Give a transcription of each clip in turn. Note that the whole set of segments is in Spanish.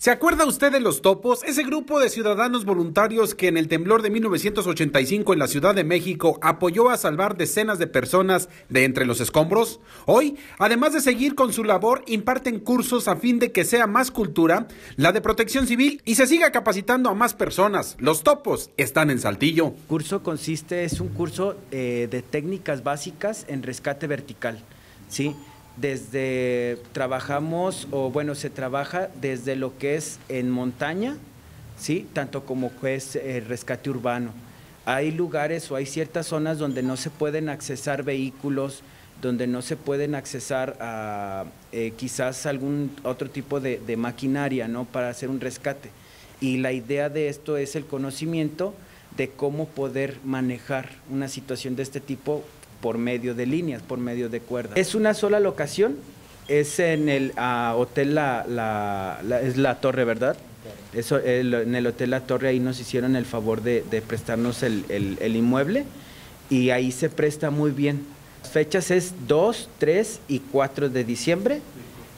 ¿Se acuerda usted de los topos? Ese grupo de ciudadanos voluntarios que en el temblor de 1985 en la Ciudad de México apoyó a salvar decenas de personas de entre los escombros. Hoy, además de seguir con su labor, imparten cursos a fin de que sea más cultura, la de protección civil y se siga capacitando a más personas. Los topos están en Saltillo. Curso consiste, es un curso eh, de técnicas básicas en rescate vertical. ¿sí? Desde trabajamos o bueno se trabaja desde lo que es en montaña sí tanto como es el rescate urbano. Hay lugares o hay ciertas zonas donde no se pueden accesar vehículos donde no se pueden accesar a eh, quizás algún otro tipo de, de maquinaria no para hacer un rescate. Y la idea de esto es el conocimiento de cómo poder manejar una situación de este tipo por medio de líneas, por medio de cuerdas. Es una sola locación, es en el hotel la, es la torre, ¿verdad? Eso, en el hotel La Torre ahí nos hicieron el favor de, prestarnos el, el, inmueble y ahí se presta muy bien. Las fechas es 2, 3 y 4 de diciembre.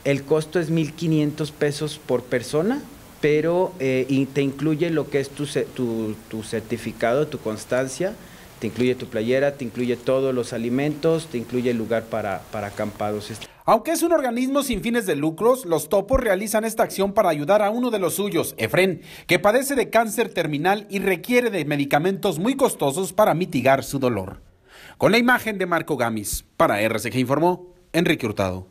El costo es 1.500 pesos por persona, pero eh, y te incluye lo que es tu, tu, tu certificado, tu constancia, te incluye tu playera, te incluye todos los alimentos, te incluye el lugar para, para acampados. Aunque es un organismo sin fines de lucros, los topos realizan esta acción para ayudar a uno de los suyos, Efren, que padece de cáncer terminal y requiere de medicamentos muy costosos para mitigar su dolor. Con la imagen de Marco Gamis, para RCG informó Enrique Hurtado.